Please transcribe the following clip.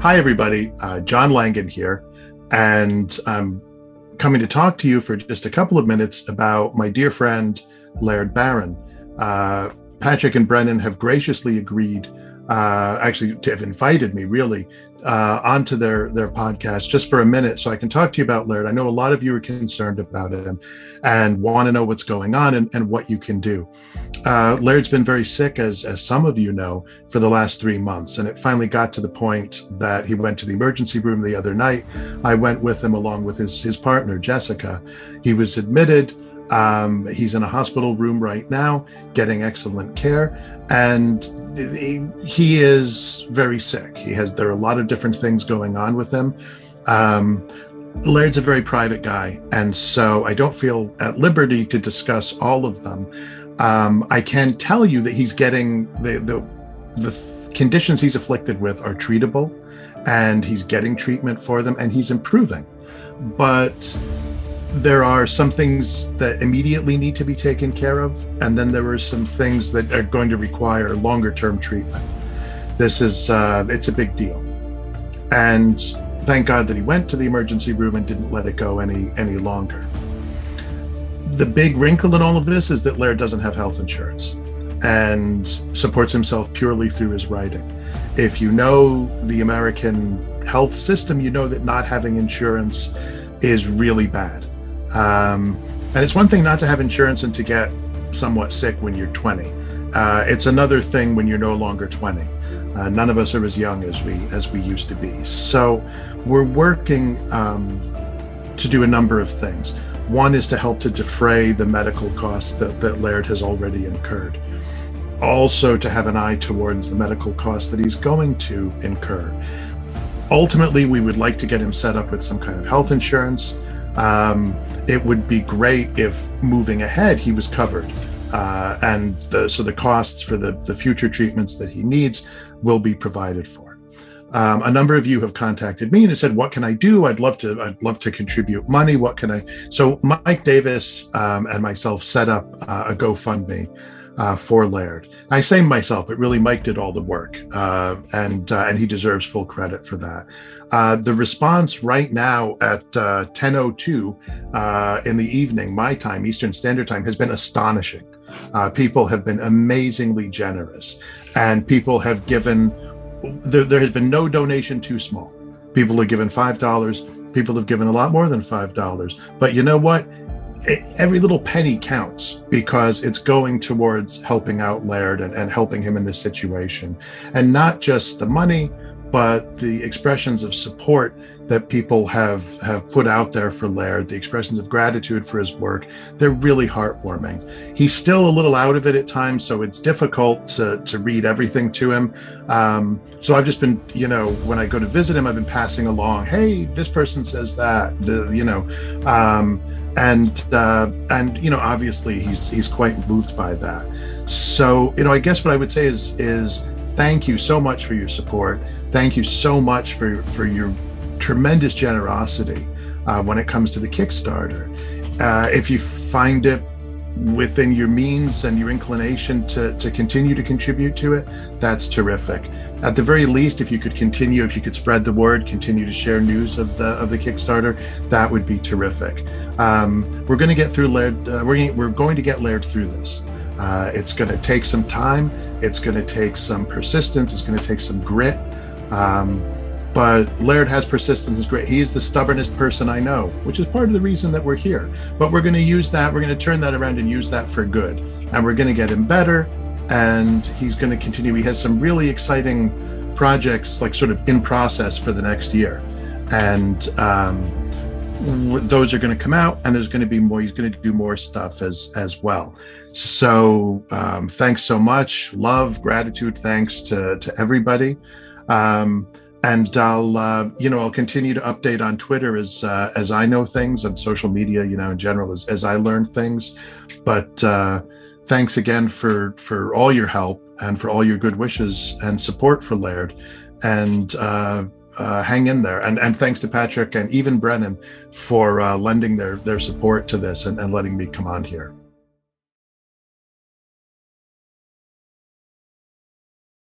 Hi, everybody. Uh, John Langan here, and I'm coming to talk to you for just a couple of minutes about my dear friend, Laird Barron. Uh, Patrick and Brennan have graciously agreed uh, actually to have invited me really uh, onto their their podcast just for a minute so I can talk to you about Laird. I know a lot of you are concerned about him and want to know what's going on and, and what you can do. Uh, Laird's been very sick, as as some of you know, for the last three months, and it finally got to the point that he went to the emergency room the other night. I went with him along with his his partner Jessica. He was admitted. Um, he's in a hospital room right now, getting excellent care, and he, is very sick. He has there are a lot of different things going on with him. Um, Laird's a very private guy, and so I don't feel at liberty to discuss all of them. Um, I can tell you that he's getting the the the conditions he's afflicted with are treatable, and he's getting treatment for them, and he's improving. But there are some things that immediately need to be taken care of, and then there are some things that are going to require longer term treatment. This is uh, it's a big deal, and thank God that he went to the emergency room and didn't let it go any any longer. The big wrinkle in all of this is that Laird doesn't have health insurance and supports himself purely through his writing. If you know the American health system, you know that not having insurance is really bad. Um, and it's one thing not to have insurance and to get somewhat sick when you're 20. Uh, it's another thing when you're no longer 20. Uh, none of us are as young as we as we used to be. So we're working um, to do a number of things. One is to help to defray the medical costs that, that Laird has already incurred. Also, to have an eye towards the medical costs that he's going to incur. Ultimately, we would like to get him set up with some kind of health insurance. Um, it would be great if moving ahead he was covered. Uh, and the, so the costs for the, the future treatments that he needs will be provided for. Um, a number of you have contacted me and said, "What can I do? I'd love to. I'd love to contribute money. What can I?" So Mike Davis um, and myself set up uh, a GoFundMe uh, for Laird. I say myself, but really Mike did all the work, uh, and uh, and he deserves full credit for that. Uh, the response right now at 10:02 uh, uh, in the evening, my time, Eastern Standard Time, has been astonishing. people have been amazingly generous, and people have given. There, there has been no donation too small. People have given five dollars. People have given a lot more than five dollars. But you know what? Every little penny counts because it's going towards helping out Laird and, and helping him in this situation. And not just the money, but the expressions of support that people have have put out there for Laird, the expressions of gratitude for his work, they're really heartwarming. He's still a little out of it at times, so it's difficult to, to read everything to him. Um, so I've just been, you know, when I go to visit him, I've been passing along, hey, this person says that, the, you know, um, and uh, and you know obviously he's he's quite moved by that. So you know i guess what i would say is is thank you so much for your support. Thank you so much for for your tremendous generosity uh, when it comes to the kickstarter. Uh, if you find it within your means and your inclination to, to continue to contribute to it, that's terrific. At the very least, if you could continue, if you could spread the word, continue to share news of the of the Kickstarter, that would be terrific. Um, we're going to get through Laird. Uh, we're we're going to get Laird through this. Uh, it's going to take some time. It's going to take some persistence. It's going to take some grit. Um, but Laird has persistence is great. He is the stubbornest person I know, which is part of the reason that we're here. But we're going to use that, we're going to turn that around and use that for good. And we're going to get him better. And he's going to continue. He has some really exciting projects, like sort of in process for the next year. And um, those are going to come out, and there's going to be more. He's going to do more stuff as as well. So um, thanks so much. Love, gratitude, thanks to to everybody. Um, and I'll uh, you know I'll continue to update on Twitter as uh, as I know things and social media you know in general as as I learn things. But uh, thanks again for for all your help and for all your good wishes and support for Laird, and uh, uh, hang in there. And and thanks to Patrick and even Brennan for uh, lending their their support to this and, and letting me come on here.